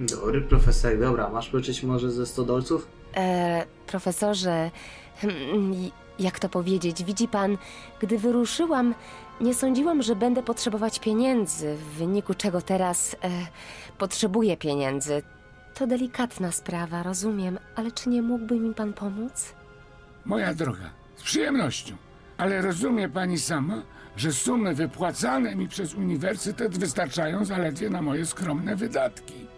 Dobry profesor, dobra, masz pożyczyć może ze 100 dolców? E, profesorze, hmm, jak to powiedzieć, widzi pan, gdy wyruszyłam, nie sądziłam, że będę potrzebować pieniędzy, w wyniku czego teraz e, potrzebuję pieniędzy. To delikatna sprawa, rozumiem, ale czy nie mógłby mi pan pomóc? Moja droga, z przyjemnością. Ale rozumie pani sama, że sumy wypłacane mi przez uniwersytet wystarczają zaledwie na moje skromne wydatki.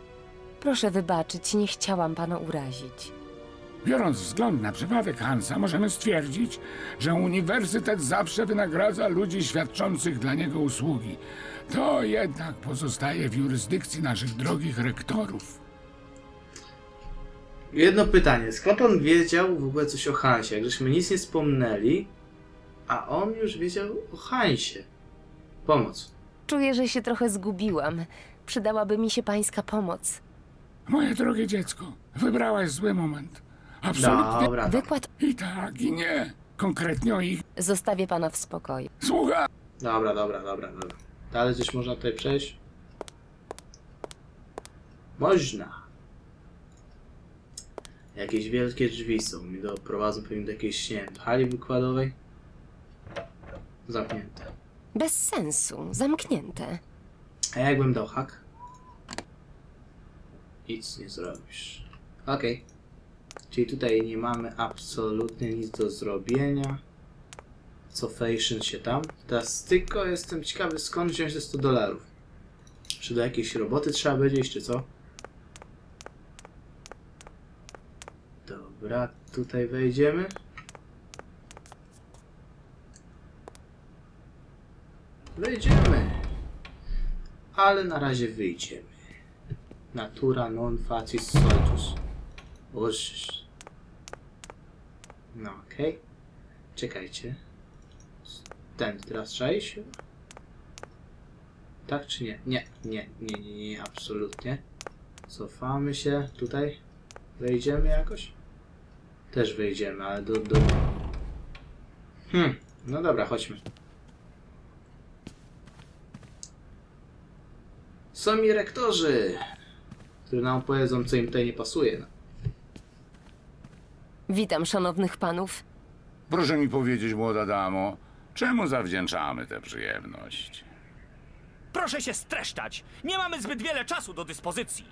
Proszę wybaczyć, nie chciałam pana urazić. Biorąc wzgląd na przypadek Hansa, możemy stwierdzić, że uniwersytet zawsze wynagradza ludzi świadczących dla niego usługi. To jednak pozostaje w jurysdykcji naszych drogich rektorów. Jedno pytanie, skąd on wiedział w ogóle coś o Hansie? Jak żeśmy nic nie wspomnieli, a on już wiedział o Hansie. Pomoc. Czuję, że się trochę zgubiłam. Przydałaby mi się pańska pomoc. Moje drogie dziecko, wybrałaś zły moment. Absolutnie Dobra. Wykład i tak, i nie. Konkretnie o ich zostawię pana w spokoju. słucha. Dobra, dobra, dobra, dobra. Dalej coś można tutaj przejść? Można. Jakieś wielkie drzwi są. Mi doprowadzą pewnie do jakiejś, nie wiem, hali wykładowej. Zamknięte. Bez sensu, zamknięte. A jakbym dał hak? Nic nie zrobisz. Okej. Czyli tutaj nie mamy absolutnie nic do zrobienia. Cofation się tam. Teraz tylko jestem ciekawy skąd wziąć te 100 dolarów. Czy do jakiejś roboty trzeba będzie iść, czy co? Dobra, tutaj wejdziemy. Wejdziemy. Ale na razie wyjdziemy. Natura non facis soltus. Oż. No okej. Czekajcie. Ten teraz trzeba iść? Tak czy nie? Nie, nie, nie, nie, nie, absolutnie. Cofamy się tutaj. Wejdziemy jakoś? Też wejdziemy, ale do, do... Hmm, no dobra, chodźmy. Są mi rektorzy, którzy nam powiedzą, co im tutaj nie pasuje. Witam szanownych panów. Proszę mi powiedzieć, młoda damo, czemu zawdzięczamy tę przyjemność? Proszę się streszczać! Nie mamy zbyt wiele czasu do dyspozycji.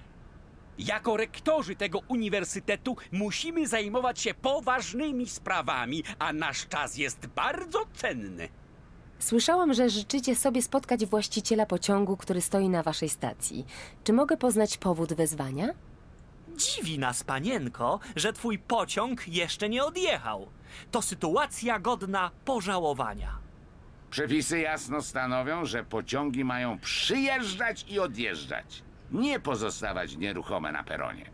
Jako rektorzy tego uniwersytetu musimy zajmować się poważnymi sprawami, a nasz czas jest bardzo cenny. Słyszałam, że życzycie sobie spotkać właściciela pociągu, który stoi na waszej stacji. Czy mogę poznać powód wezwania? Dziwi nas, panienko, że twój pociąg jeszcze nie odjechał. To sytuacja godna pożałowania. Przepisy jasno stanowią, że pociągi mają przyjeżdżać i odjeżdżać, nie pozostawać nieruchome na peronie.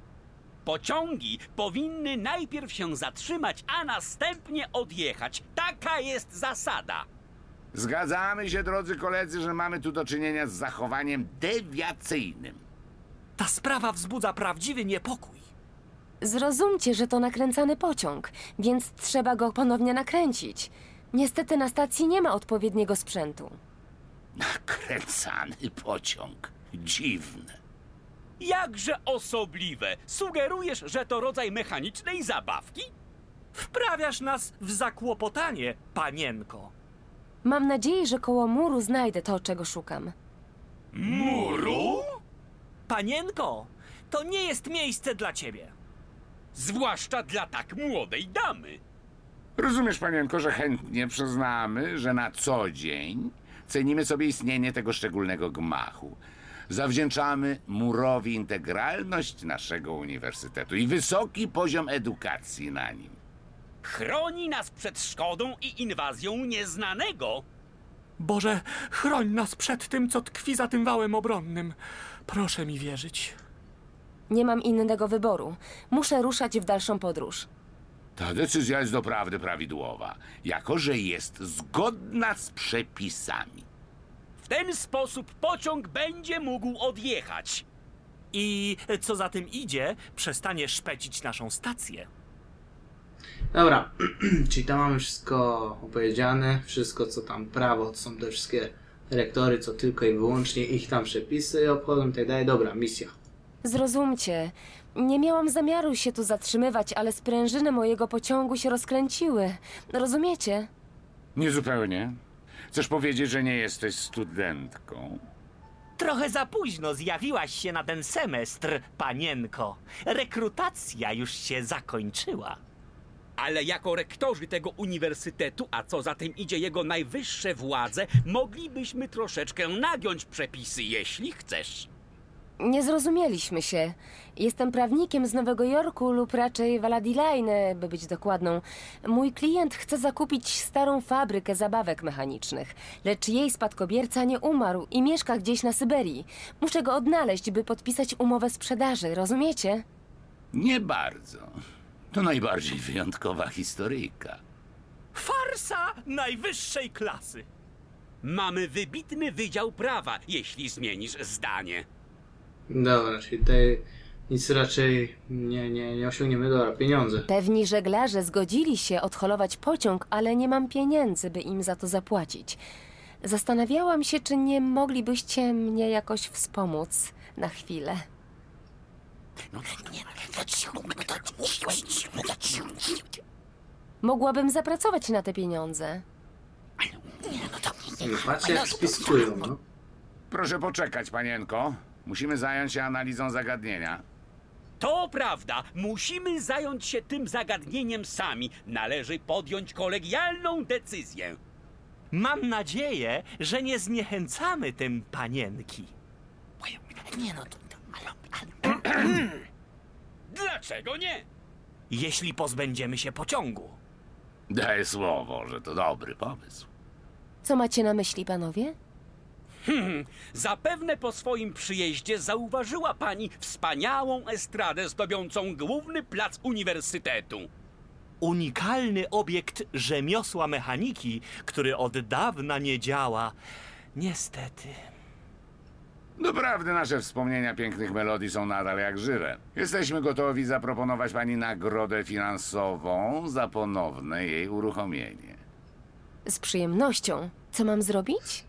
Pociągi powinny najpierw się zatrzymać, a następnie odjechać. Taka jest zasada. Zgadzamy się, drodzy koledzy, że mamy tu do czynienia z zachowaniem dewiacyjnym. Ta sprawa wzbudza prawdziwy niepokój. Zrozumcie, że to nakręcany pociąg, więc trzeba go ponownie nakręcić. Niestety na stacji nie ma odpowiedniego sprzętu. Nakręcany pociąg. Dziwne. Jakże osobliwe! Sugerujesz, że to rodzaj mechanicznej zabawki? Wprawiasz nas w zakłopotanie, panienko. Mam nadzieję, że koło muru znajdę to, czego szukam. Muru? Panienko, to nie jest miejsce dla ciebie. Zwłaszcza dla tak młodej damy. Rozumiesz, panienko, że chętnie przyznamy, że na co dzień cenimy sobie istnienie tego szczególnego gmachu. Zawdzięczamy murowi integralność naszego uniwersytetu i wysoki poziom edukacji na nim. Chroni nas przed szkodą i inwazją nieznanego. Boże, chroń nas przed tym, co tkwi za tym wałem obronnym. Proszę mi wierzyć. Nie mam innego wyboru. Muszę ruszać w dalszą podróż. Ta decyzja jest doprawdy prawidłowa, jako że jest zgodna z przepisami. W ten sposób pociąg będzie mógł odjechać. I co za tym idzie, przestanie szpecić naszą stację. Dobra, czyli tam mamy wszystko opowiedziane, wszystko co tam prawo, to są te wszystkie rektory, co tylko i wyłącznie ich tam przepisy obchodzą i tak dalej. Dobra, misja. Zrozumcie, nie miałam zamiaru się tu zatrzymywać, ale sprężyny mojego pociągu się rozkręciły. Rozumiecie? Niezupełnie. Chcesz powiedzieć, że nie jesteś studentką? Trochę za późno zjawiłaś się na ten semestr, panienko. Rekrutacja już się zakończyła. Ale jako rektorzy tego uniwersytetu, a co za tym idzie jego najwyższe władze, moglibyśmy troszeczkę nagiąć przepisy, jeśli chcesz. Nie zrozumieliśmy się. Jestem prawnikiem z Nowego Jorku lub raczej Valadilaine, by być dokładną. Mój klient chce zakupić starą fabrykę zabawek mechanicznych, lecz jej spadkobierca nie umarł i mieszka gdzieś na Syberii. Muszę go odnaleźć, by podpisać umowę sprzedaży, rozumiecie? Nie bardzo. To najbardziej wyjątkowa historyjka. Farsa najwyższej klasy. Mamy wybitny wydział prawa, jeśli zmienisz zdanie. Dobra, czyli tutaj nic raczej nie, nie, nie osiągniemy. Dobra, pieniądze. Pewni żeglarze zgodzili się odholować pociąg, ale nie mam pieniędzy, by im za to zapłacić. Zastanawiałam się, czy nie moglibyście mnie jakoś wspomóc na chwilę. Mogłabym zapracować na te pieniądze. No, patrzcie jak spiskują, no. Proszę poczekać, panienko. Musimy zająć się analizą zagadnienia. To prawda, musimy zająć się tym zagadnieniem sami. Należy podjąć kolegialną decyzję. Mam nadzieję, że nie zniechęcamy tym panienki. Dlaczego nie? Jeśli pozbędziemy się pociągu. Daję słowo, że to dobry pomysł. Co macie na myśli, panowie? Zapewne po swoim przyjeździe zauważyła pani wspaniałą estradę zdobiącą główny plac uniwersytetu. Unikalny obiekt rzemiosła mechaniki, który od dawna nie działa. Niestety. Doprawdy nasze wspomnienia pięknych melodii są nadal jak żywe. Jesteśmy gotowi zaproponować pani nagrodę finansową za ponowne jej uruchomienie. Z przyjemnością. Co mam zrobić?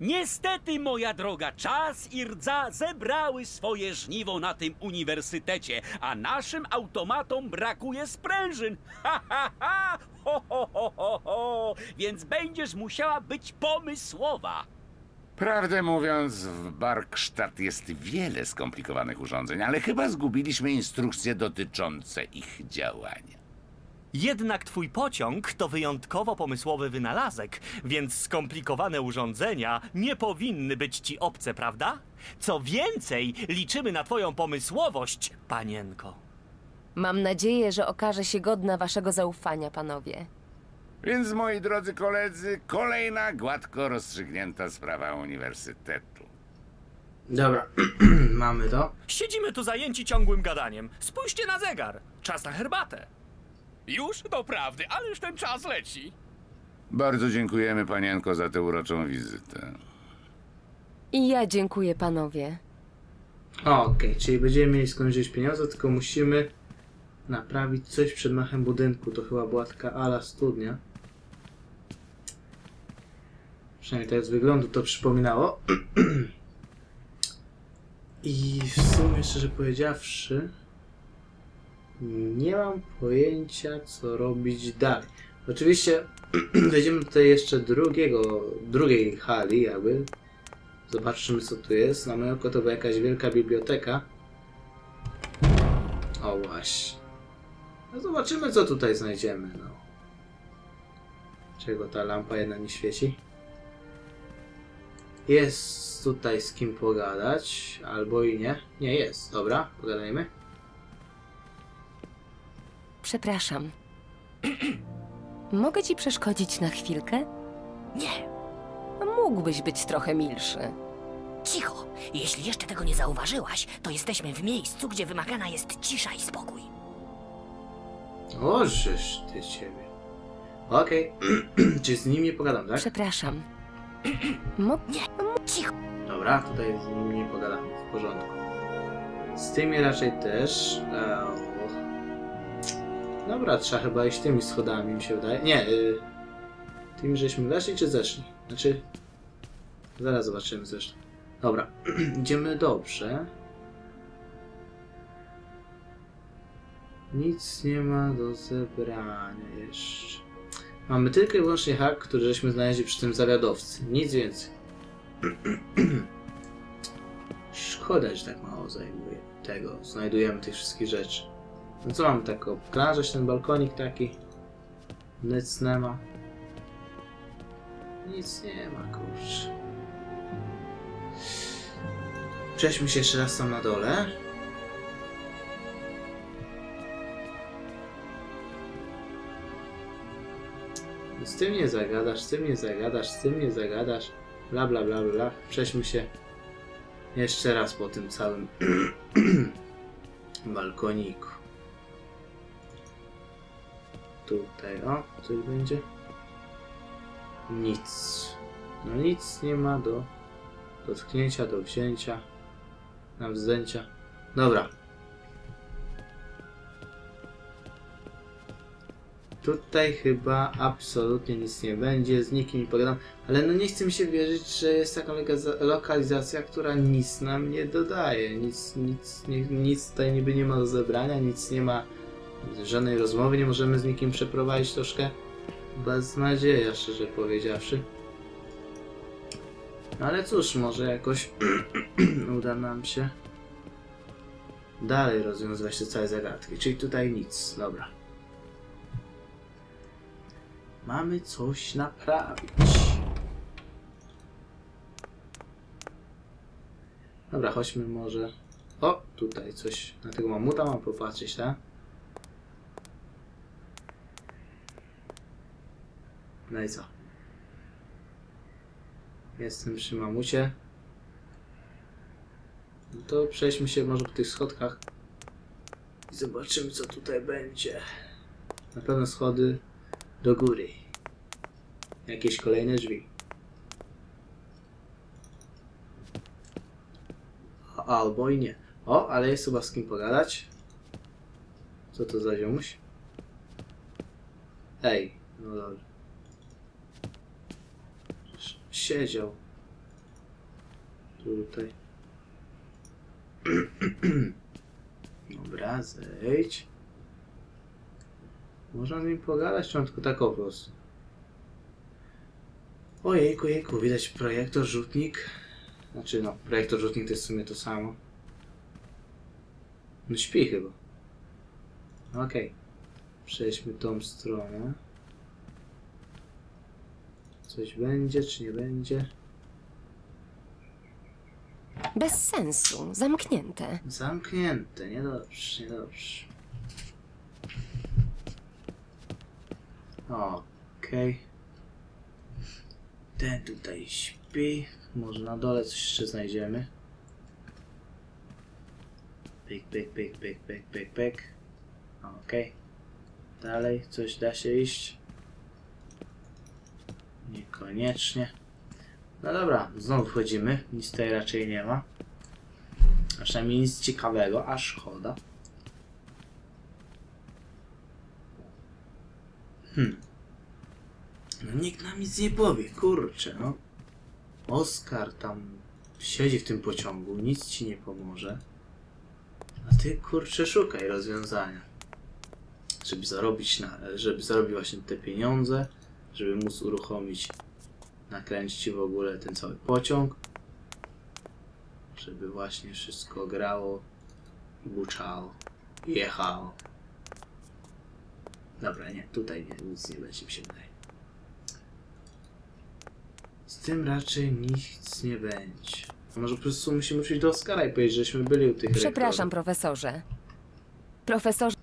Niestety, moja droga, czas i rdza zebrały swoje żniwo na tym uniwersytecie, a naszym automatom brakuje sprężyn. Ha, ha, ha! Ho, ho, ho, ho, ho! Więc będziesz musiała być pomysłowa. Prawdę mówiąc, w Barkstadt jest wiele skomplikowanych urządzeń, ale chyba zgubiliśmy instrukcje dotyczące ich działania. Jednak twój pociąg to wyjątkowo pomysłowy wynalazek, więc skomplikowane urządzenia nie powinny być ci obce, prawda? Co więcej, liczymy na twoją pomysłowość, panienko. Mam nadzieję, że okaże się godna waszego zaufania, panowie. Więc, moi drodzy koledzy, kolejna gładko rozstrzygnięta sprawa uniwersytetu. Dobra, mamy to. Siedzimy tu zajęci ciągłym gadaniem. Spójrzcie na zegar. Czas na herbatę. Już? Doprawdy, ale już ten czas leci. Bardzo dziękujemy, panienko, za tę uroczą wizytę. I ja dziękuję, panowie. Okej, czyli będziemy mieli skąd wziąć pieniądze, tylko musimy naprawić coś przed machem budynku. To chyba była taka ala studnia. Przynajmniej tak z wyglądu to przypominało. I w sumie, szczerze powiedziawszy, nie mam pojęcia, co robić dalej. Oczywiście wejdziemy tutaj jeszcze drugiego, drugiej hali, jakby. Zobaczymy, co tu jest. Na oko to była jakaś wielka biblioteka. O właśnie. No zobaczymy, co tutaj znajdziemy, no. Czego ta lampa jedna nie świeci? Jest tutaj z kim pogadać, albo i nie. Nie jest, dobra, pogadajmy. Przepraszam. Mogę ci przeszkodzić na chwilkę? Nie, Mógłbyś być trochę milszy. cicho. Jeśli jeszcze tego nie zauważyłaś, to jesteśmy w miejscu, gdzie wymagana jest cisza i spokój. O, żeż ty ciebie. Okej, czy z nim nie pogadam, tak? Przepraszam. Mo- Cicho. Dobra, tutaj z nim nie pogadamy, w porządku. Z tymi raczej też. E. Dobra, trzeba chyba iść tymi schodami, mi się wydaje. Nie, y, tymi żeśmy weszli czy zeszli? Znaczy, zaraz zobaczymy zresztą. Dobra, idziemy dobrze. Nic nie ma do zebrania jeszcze. Mamy tylko i wyłącznie hak, który żeśmy znaleźli przy tym zawiadowcy. Nic więcej. Szkoda, że tak mało zajmuje tego. Znajdujemy tych wszystkich rzeczy. No co mam tak obkrążać ten balkonik taki? Nic nie ma. Nic nie ma, kurczę. Przejdźmy się jeszcze raz tam na dole. Z tym nie zagadasz, z tym nie zagadasz, z tym nie zagadasz. Bla bla bla bla. Przejdźmy się jeszcze raz po tym całym balkoniku. Tutaj, o, coś będzie? Nic. No nic nie ma do dotknięcia, do wzięcia, na wzdęcia. Dobra. Tutaj chyba absolutnie nic nie będzie, z nikim nie pogadam, ale no nie chcę mi się wierzyć, że jest taka loka- lokalizacja, która nic nam nie dodaje, nic, nic, nie, nic tutaj niby nie ma do zebrania, nic nie ma, żadnej rozmowy nie możemy z nikim przeprowadzić, troszkę. Beznadzieja, szczerze powiedziawszy. No ale cóż, może jakoś uda nam się dalej rozwiązywać te całe zagadki, czyli tutaj nic, dobra. Mamy coś naprawić. Dobra, chodźmy może... O, tutaj coś. Na tego mamuta mam popatrzeć, tak? No i co? Jestem przy mamucie. No to przejdźmy się może po tych schodkach. I zobaczymy co tutaj będzie. Na pewno schody do góry. Jakieś kolejne drzwi. Albo i nie. O, ale jest chyba z kim pogadać. Co to za ziomuś? Ej, no dobrze. Siedział. Tutaj. Dobra, zejdź. Można z nim pogadać, czy on tylko tak po prostu? Ojejku, jejku, widać projektor, rzutnik. Znaczy no, projektor, rzutnik to jest w sumie to samo. No śpi chyba. Okej. Przejdźmy tą stronę. Coś będzie, czy nie będzie? Bez sensu, zamknięte. Zamknięte, niedobrze, niedobrze. Okej. Ten tutaj śpi. Może na dole coś jeszcze znajdziemy. Pyk, pyk, pyk, pyk, pyk, pyk, pyk. Okej. Dalej, coś da się iść? Niekoniecznie. No dobra, znowu wchodzimy. Nic tutaj raczej nie ma. A przynajmniej nic ciekawego, a szkoda. Hmm. No nikt nam nic nie powie, kurczę, no. Oskar tam siedzi w tym pociągu, nic ci nie pomoże. A ty, kurczę, szukaj rozwiązania. Żeby zarobić, na, żeby zarobić właśnie te pieniądze, żeby móc uruchomić, nakręcić w ogóle ten cały pociąg żeby właśnie wszystko grało, buczało, jechało. Dobra, nie, tutaj nie, nic nie będzie mi się wydaje. Z tym raczej nic nie będzie. A może po prostu musimy przyjść do Oscara i powiedzieć, żeśmy byli u tych Przepraszam, profesorze. Profesorze,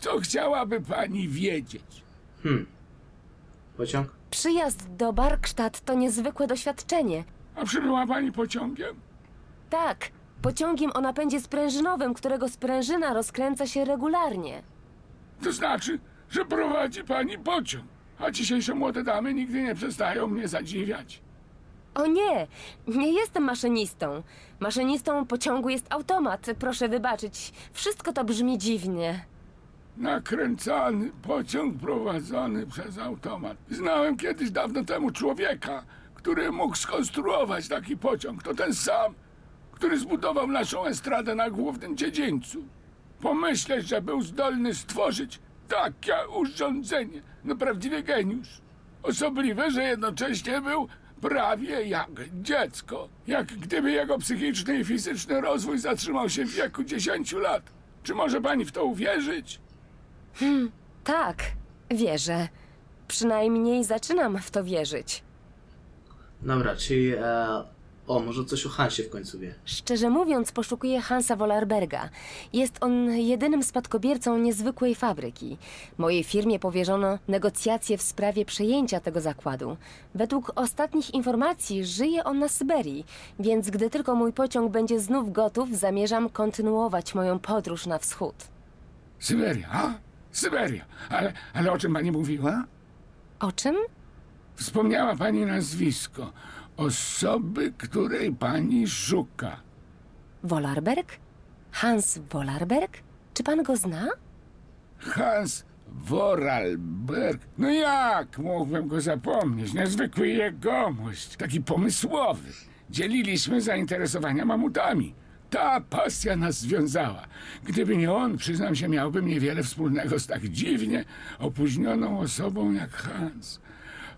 Co chciałaby pani wiedzieć? rektorów. Hmm. Pociąg? przyjazd do Barkstadt to niezwykłe doświadczenie. A przybyła pani pociągiem? Tak, pociągiem o napędzie sprężynowym, którego sprężyna rozkręca się regularnie. To znaczy, że prowadzi pani pociąg. A dzisiejsze młode damy nigdy nie przestają mnie zadziwiać. O nie, nie jestem maszynistą. Maszynistą pociągu jest automat, proszę wybaczyć. Wszystko to brzmi dziwnie. Nakręcany pociąg prowadzony przez automat. Znałem kiedyś dawno temu człowieka, który mógł skonstruować taki pociąg. To ten sam, który zbudował naszą estradę na głównym dziedzińcu. Pomyśleć, że był zdolny stworzyć takie urządzenie. No prawdziwy geniusz. Osobliwe, że jednocześnie był prawie jak dziecko. Jak gdyby jego psychiczny i fizyczny rozwój zatrzymał się w wieku 10 lat. Czy może pani w to uwierzyć? Tak, wierzę. Przynajmniej zaczynam w to wierzyć. Dobra, czyli... E, o, może coś o Hansie w końcu wie. Szczerze mówiąc, poszukuję Hansa Wollerberga. Jest on jedynym spadkobiercą niezwykłej fabryki. Mojej firmie powierzono negocjacje w sprawie przejęcia tego zakładu. Według ostatnich informacji żyje on na Syberii, więc gdy tylko mój pociąg będzie znów gotów, zamierzam kontynuować moją podróż na wschód. Syberia, a? Syberia. Ale, ale o czym pani mówiła? O czym? Wspomniała pani nazwisko osoby, której pani szuka. Wollerberg? Hans Wollerberg? Czy pan go zna? Hans Vorarlberg. No jak mógłbym go zapomnieć? Niezwykły jegomość, taki pomysłowy. Dzieliliśmy zainteresowania mamutami. Ta pasja nas związała. Gdyby nie on, przyznam się, miałbym niewiele wspólnego z tak dziwnie opóźnioną osobą jak Hans.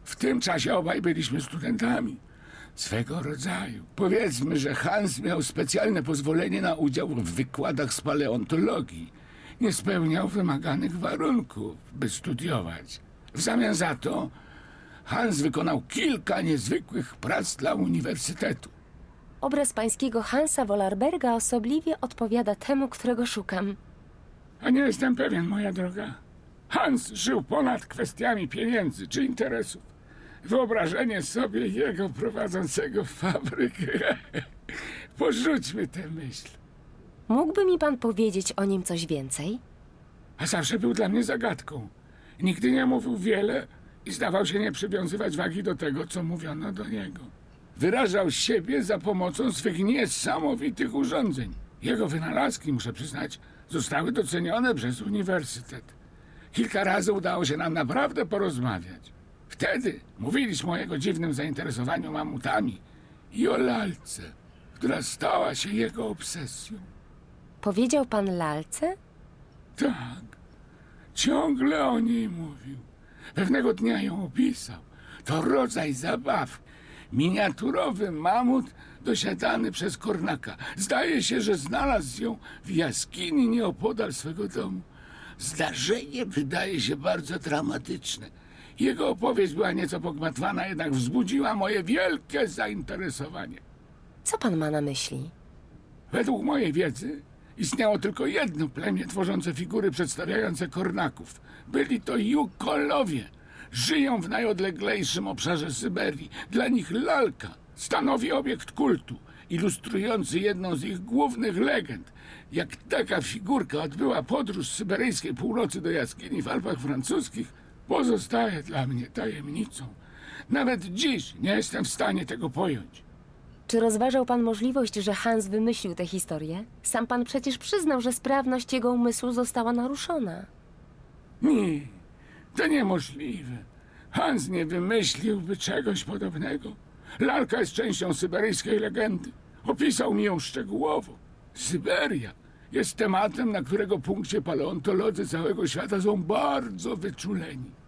W tym czasie obaj byliśmy studentami. Swego rodzaju. Powiedzmy, że Hans miał specjalne pozwolenie na udział w wykładach z paleontologii. Nie spełniał wymaganych warunków, by studiować. W zamian za to Hans wykonał kilka niezwykłych prac dla uniwersytetu. Obraz pańskiego Hansa Wollerberga osobliwie odpowiada temu, którego szukam. A nie jestem pewien, moja droga. Hans żył ponad kwestiami pieniędzy czy interesów. Wyobrażenie sobie jego prowadzącego fabrykę. Porzućmy tę myśl. Mógłby mi pan powiedzieć o nim coś więcej? A zawsze był dla mnie zagadką. Nigdy nie mówił wiele i zdawał się nie przywiązywać wagi do tego, co mówiono do niego. Wyrażał siebie za pomocą swych niesamowitych urządzeń. Jego wynalazki, muszę przyznać, zostały docenione przez uniwersytet. Kilka razy udało się nam naprawdę porozmawiać. Wtedy mówiliśmy o jego dziwnym zainteresowaniu mamutami i o lalce, która stała się jego obsesją. Powiedział pan lalce? Tak, ciągle o niej mówił. Pewnego dnia ją opisał. To rodzaj zabaw. Miniaturowy mamut dosiadany przez kornaka. Zdaje się, że znalazł ją w jaskini nieopodal swego domu. Zdarzenie wydaje się bardzo dramatyczne. Jego opowieść była nieco pogmatwana, jednak wzbudziła moje wielkie zainteresowanie. Co pan ma na myśli? Według mojej wiedzy istniało tylko jedno plemię tworzące figury przedstawiające kornaków. Byli to Jukolowie. Żyją w najodleglejszym obszarze Syberii. Dla nich lalka stanowi obiekt kultu, ilustrujący jedną z ich głównych legend. Jak taka figurka odbyła podróż z syberyjskiej północy do jaskini w Alpach francuskich, pozostaje dla mnie tajemnicą. Nawet dziś nie jestem w stanie tego pojąć. Czy rozważał pan możliwość, że Hans wymyślił tę historię? Sam pan przecież przyznał, że sprawność jego umysłu została naruszona. Nie, to niemożliwe. Hans nie wymyśliłby czegoś podobnego. Lalka jest częścią syberyjskiej legendy. Opisał mi ją szczegółowo. Syberia jest tematem, na którego punkcie paleontolodzy całego świata są bardzo wyczuleni.